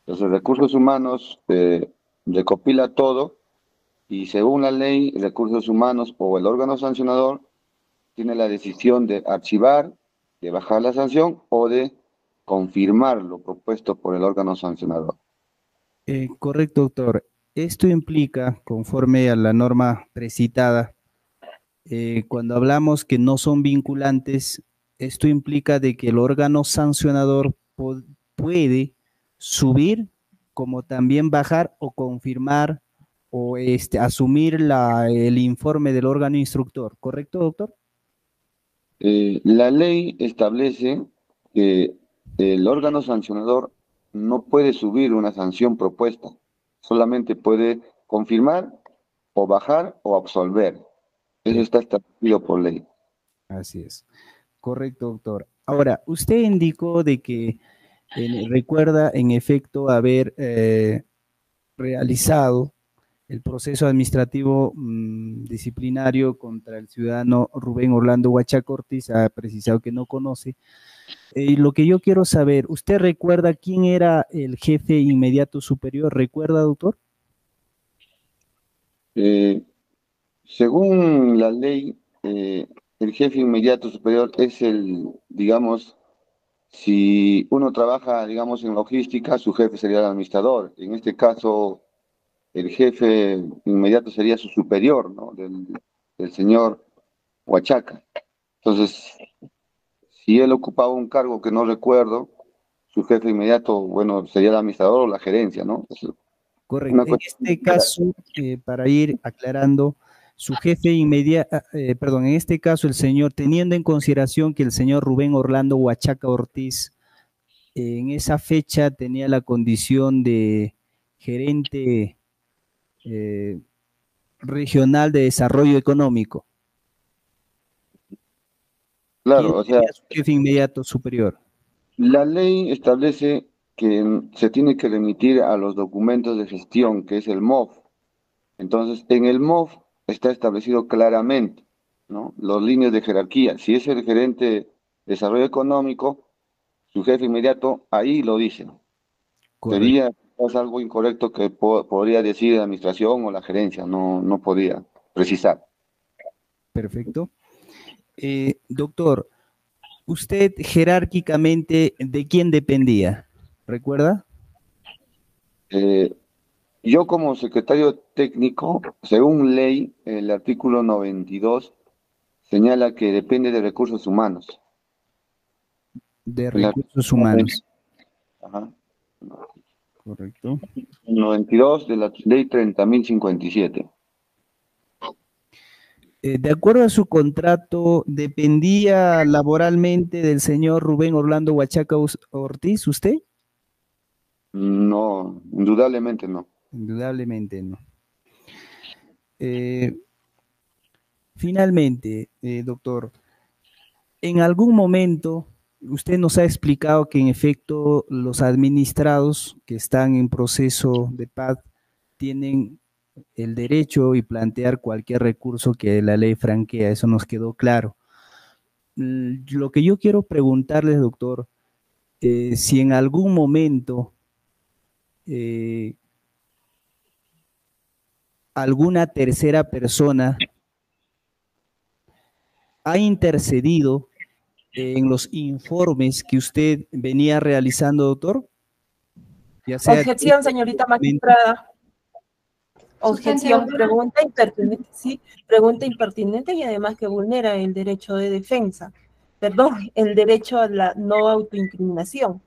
Entonces, recursos humanos eh, recopila todo y según la ley, recursos humanos o el órgano sancionador tiene la decisión de archivar, de bajar la sanción o de confirmar lo propuesto por el órgano sancionador. Eh, correcto, doctor. Esto implica, conforme a la norma precitada, eh, cuando hablamos que no son vinculantes, esto implica de que el órgano sancionador puede subir como también bajar o confirmar o este, asumir la, el informe del órgano instructor, ¿correcto, doctor? Eh, la ley establece que el órgano sancionador no puede subir una sanción propuesta, solamente puede confirmar o bajar o absolver. Eso está establecido por ley. Así es. Correcto, doctor. Ahora, usted indicó de que recuerda en efecto haber eh, realizado el proceso administrativo mm, disciplinario contra el ciudadano Rubén Orlando Huachacortis, ha precisado que no conoce. Y lo que yo quiero saber, ¿usted recuerda quién era el jefe inmediato superior? ¿Recuerda, doctor? Eh, según la ley, eh, el jefe inmediato superior es el, digamos, si uno trabaja, digamos, en logística, su jefe sería el administrador. En este caso, el jefe inmediato sería su superior, ¿no? Del, señor Huachaca. Entonces, si él ocupaba un cargo que no recuerdo, su jefe inmediato, bueno, sería el administrador o la gerencia, ¿no? Correcto. En este caso, eh, para ir aclarando, su jefe inmediato, eh, perdón, en este caso el señor, teniendo en consideración que el señor Rubén Orlando Huachaca Ortiz en esa fecha tenía la condición de gerente eh, regional de desarrollo económico. Claro, o sea, jefe inmediato superior. La ley establece que se tiene que remitir a los documentos de gestión, que es el MOF. Entonces, en el MOF está establecido claramente, ¿no? Los líneas de jerarquía. Si es el gerente de desarrollo económico, su jefe inmediato, ahí lo dice. Sería es algo incorrecto que podría decir la administración o la gerencia, no, no podría precisar. Perfecto. Eh, doctor, ¿usted jerárquicamente de quién dependía? ¿Recuerda? Eh, yo como secretario técnico, según ley, el artículo 92 señala que depende de recursos humanos. De recursos humanos. Ajá. Correcto. 92 de la ley 30.057. Eh, de acuerdo a su contrato, ¿dependía laboralmente del señor Rubén Orlando Huachaca Ortiz usted? No, indudablemente no. Indudablemente no. Eh, finalmente, eh, doctor, ¿en algún momento usted nos ha explicado que en efecto los administrados que están en proceso de paz tienen el derecho y plantear cualquier recurso que la ley franquea, eso nos quedó claro. Mm, lo que yo quiero preguntarles, doctor, eh, si en algún momento eh, alguna tercera persona ha intercedido en los informes que usted venía realizando, doctor? Objeción, señorita magistrada. Objeción, pregunta impertinente, sí, pregunta impertinente y además que vulnera el derecho de defensa. Perdón, el derecho a la no autoincriminación.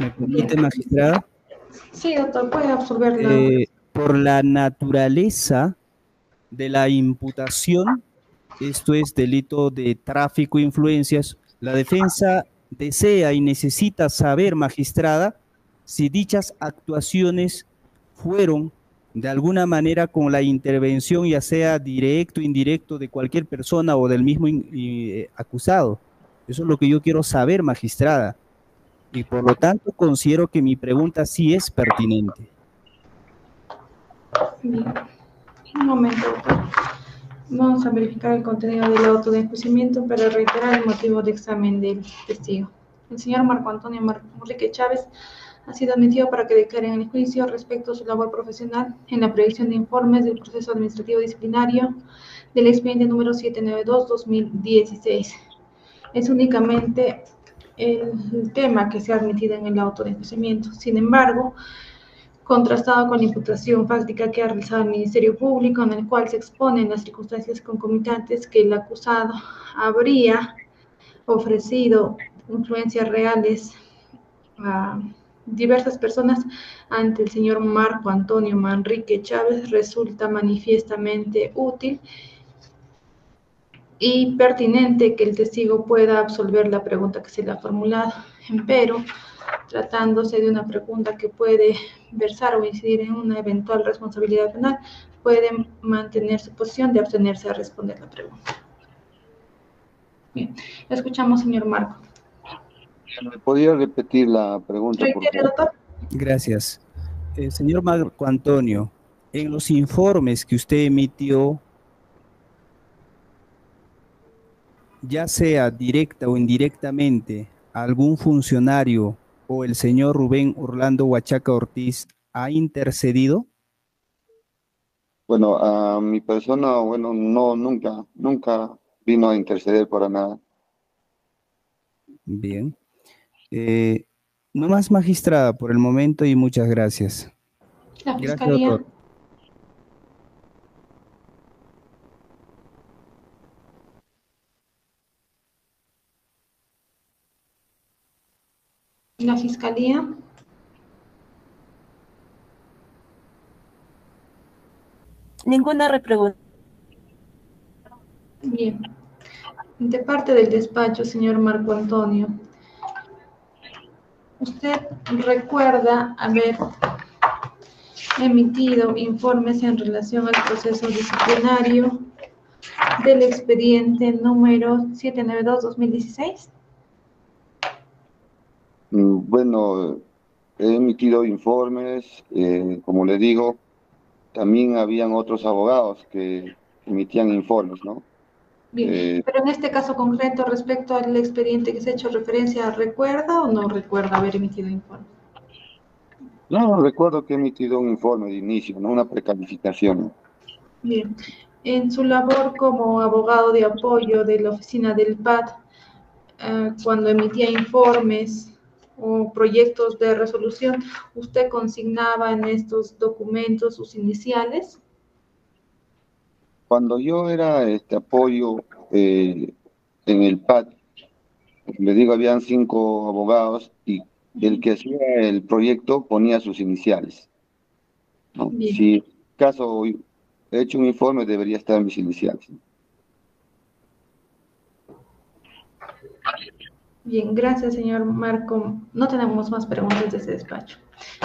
¿Me permite, magistrada? Sí, doctor, puede absorberla. Eh, por la naturaleza de la imputación, esto es delito de tráfico de influencias, la defensa desea y necesita saber, magistrada, si dichas actuaciones fueron de alguna manera con la intervención, ya sea directo, indirecto, de cualquier persona o del mismo eh, acusado. Eso es lo que yo quiero saber, magistrada. Y por lo tanto considero que mi pregunta sí es pertinente. Bien. Un momento, Vamos a verificar el contenido del auto de enjuiciamiento para reiterar el motivo de examen del testigo. El señor Marco Antonio Enrique Chávez ha sido admitido para que declare en el juicio respecto a su labor profesional en la previsión de informes del proceso administrativo disciplinario del expediente número 792-2016. Es únicamente el tema que se ha admitido en el auto de enjuiciamiento. Sin embargo, contrastado con la imputación fáctica que ha realizado el Ministerio Público, en el cual se exponen las circunstancias concomitantes que el acusado habría ofrecido influencias reales a diversas personas ante el señor Marco Antonio Manrique Chávez resulta manifiestamente útil y pertinente que el testigo pueda absolver la pregunta que se le ha formulado. Pero, tratándose de una pregunta que puede versar o incidir en una eventual responsabilidad penal, puede mantener su posición de abstenerse a responder la pregunta. Bien, escuchamos, señor Marco. ¿Me podría repetir la pregunta? doctor? Gracias. Eh, señor Marco Antonio, en los informes que usted emitió, ya sea directa o indirectamente, algún funcionario o el señor Rubén Orlando Huachaca Ortiz ha intercedido? Bueno, a mi persona, bueno, no, nunca, nunca vino a interceder para nada. Bien. Eh, no más magistrada por el momento y muchas gracias. La Fiscalía. La Fiscalía. Ninguna repregunta. Bien. De parte del despacho, señor Marco Antonio, ¿usted recuerda haber emitido informes en relación al proceso disciplinario del expediente número 792-2016? Mm, bueno, he emitido informes, eh, como le digo, también habían otros abogados que emitían informes, ¿no? Bien, eh, pero en este caso concreto, respecto al expediente que se ha hecho referencia, ¿recuerda o no recuerda haber emitido informe? No, recuerdo que he emitido un informe de inicio, no una precalificación. Bien, en su labor como abogado de apoyo de la oficina del PAD, eh, cuando emitía informes o proyectos de resolución, ¿usted consignaba en estos documentos sus iniciales? Cuando yo era este apoyo eh, en el PAD, le digo, habían cinco abogados y el que hacía el proyecto ponía sus iniciales. ¿no? Si caso he hecho un informe, debería estar mis iniciales. Bien, gracias, señor Marco. No tenemos más preguntas de ese despacho.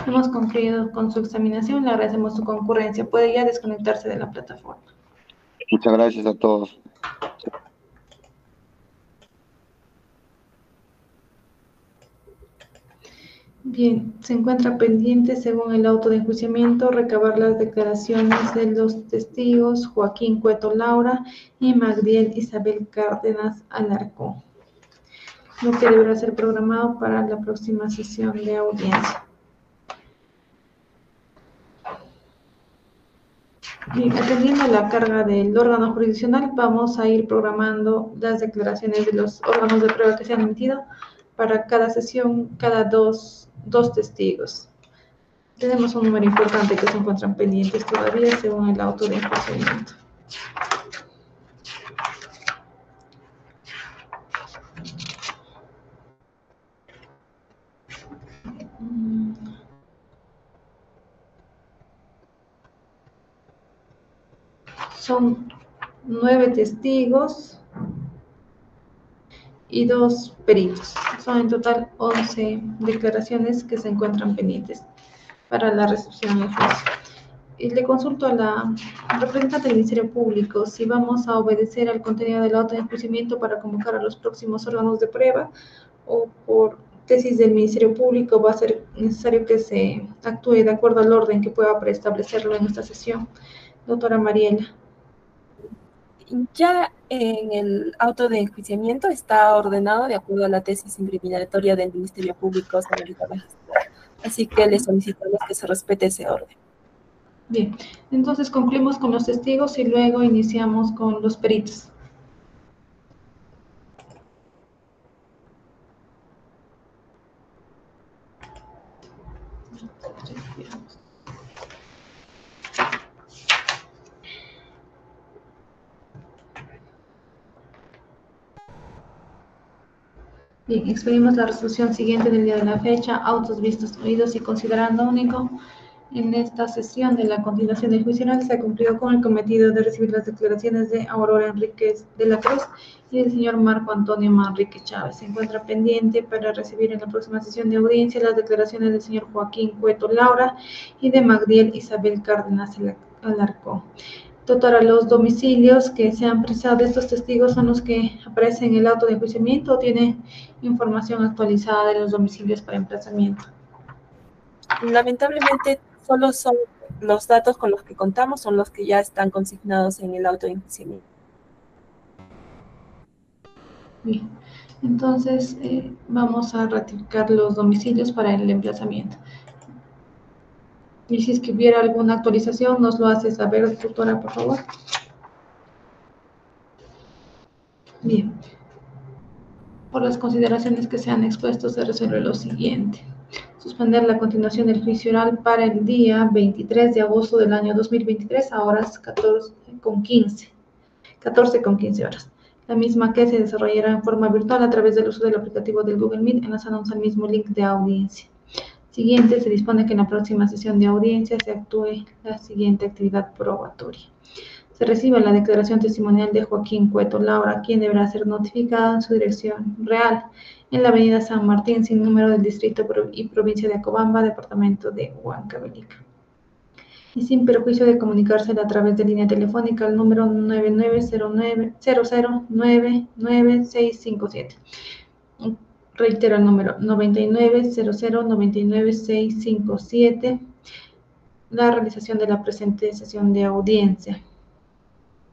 Hemos concluido con su examinación. Le agradecemos su concurrencia. Puede ya desconectarse de la plataforma. Muchas gracias a todos. Bien, se encuentra pendiente, según el auto de enjuiciamiento, recabar las declaraciones de los testigos Joaquín Cueto Laura y Magdiel Isabel Cárdenas Alarcón lo que deberá ser programado para la próxima sesión de audiencia. Bien, atendiendo la carga del órgano jurisdiccional, vamos a ir programando las declaraciones de los órganos de prueba que se han emitido para cada sesión, cada dos, dos testigos. Tenemos un número importante que se encuentran pendientes todavía según el auto de enjuiciamiento. Son nueve testigos y dos peritos. Son en total 11 declaraciones que se encuentran pendientes para la recepción del juicio. Y le consulto a la representante del Ministerio Público si vamos a obedecer al contenido del auto de enjuiciamiento para convocar a los próximos órganos de prueba o por tesis del Ministerio Público va a ser necesario que se actúe de acuerdo al orden que pueda preestablecerlo en esta sesión. Doctora Mariela. Ya en el auto de enjuiciamiento está ordenado de acuerdo a la tesis incriminatoria del Ministerio Público, señorita. Así que le solicitamos que se respete ese orden. Bien, entonces concluimos con los testigos y luego iniciamos con los peritos. Bien, expedimos la resolución siguiente del día de la fecha, autos vistos, oídos y considerando único. En esta sesión de la continuación del juicio oral se ha cumplido con el cometido de recibir las declaraciones de Aurora Enríquez de la Cruz y del señor Marco Antonio Manrique Chávez. Se encuentra pendiente para recibir en la próxima sesión de audiencia las declaraciones del señor Joaquín Cueto Laura y de Magdiel Isabel Cárdenas Alarcón. Doctora, los domicilios que se han precisado de estos testigos son los que aparecen en el auto de enjuiciamiento o tiene información actualizada de los domicilios para emplazamiento. Lamentablemente, solo son los datos con los que contamos, son los que ya están consignados en el auto de enjuiciamiento. Bien, entonces eh, vamos a ratificar los domicilios para el emplazamiento. Y si es que hubiera alguna actualización, nos lo hace saber, doctora, por favor. Bien. Por las consideraciones que se han expuesto, se resuelve lo siguiente. Suspender la continuación del juicio oral para el día 23 de agosto del año 2023 a horas 14 con 15. 14 con 15 horas. La misma que se desarrollará en forma virtual a través del uso del aplicativo del Google Meet enlazándonos al mismo link de audiencia. Siguiente, se dispone que en la próxima sesión de audiencia se actúe la siguiente actividad probatoria. Se recibe la declaración testimonial de Joaquín Cueto Laura, quien deberá ser notificado en su dirección real en la avenida San Martín, sin número del distrito y provincia de Acobamba, departamento de Huancavelica. Y sin perjuicio de comunicársela a través de línea telefónica al número 9909 00999657 Reitero el número 9900-99657, la realización de la presente sesión de audiencia.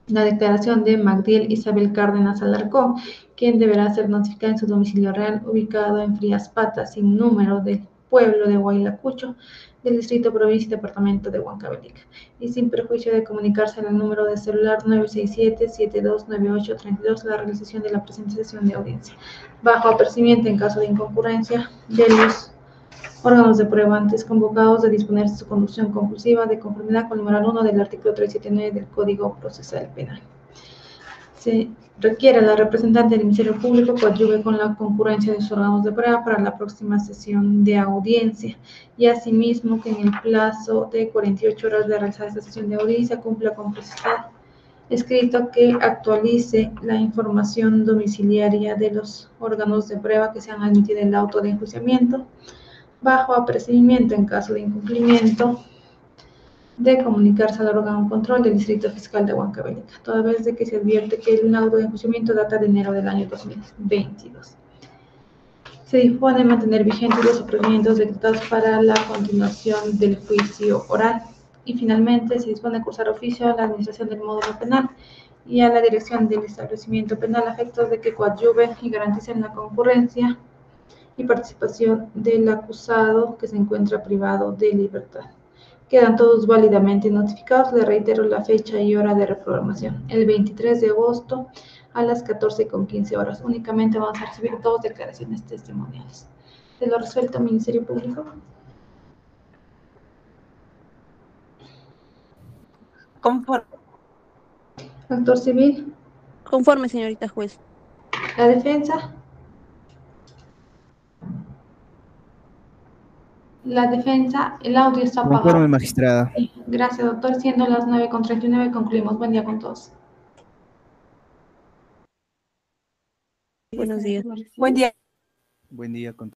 La declaración de Magdiel Isabel Cárdenas Alarcón, quien deberá ser notificada en su domicilio real ubicado en Frías Patas, sin número del pueblo de Huaylacucho, del Distrito Provincia y Departamento de Huancavelica, y sin perjuicio de comunicarse al número de celular 967-729832 la realización de la presente sesión de audiencia, bajo apercibimiento en caso de inconcurrencia de los órganos de prueba antes convocados de disponer de su conducción conclusiva de conformidad con el numeral 1 del artículo 379 del Código Procesal Penal. Se requiere la representante del Ministerio Público coadyuve con la concurrencia de sus órganos de prueba para la próxima sesión de audiencia. Y asimismo que en el plazo de 48 horas de realizar esta sesión de audiencia cumpla con procesal escrito que actualice la información domiciliaria de los órganos de prueba que se han admitido en el auto de enjuiciamiento bajo apercibimiento en caso de incumplimiento de comunicarse al órgano control del Distrito Fiscal de Huancavelica, toda vez de que se advierte que el laudo de enjuiciamiento data de enero del año 2022. Se dispone de mantener vigentes los procedimientos decretados para la continuación del juicio oral. Y finalmente se dispone de cursar oficio a la Administración del Módulo Penal y a la Dirección del Establecimiento Penal a efectos de que coadyuven y garanticen la concurrencia y participación del acusado que se encuentra privado de libertad. Quedan todos válidamente notificados. Le reitero la fecha y hora de reprogramación. El 23 de agosto a las 14 con 15 horas. Únicamente vamos a recibir dos declaraciones testimoniales. ¿Se lo resuelto Ministerio Público? Conforme. Actor civil. Conforme, señorita juez. La defensa. La defensa, el audio está apagado. Conforme, magistrada. Gracias, doctor. Siendo las 9.39, concluimos. Buen día con todos. Buenos días. Buen día. Buen día con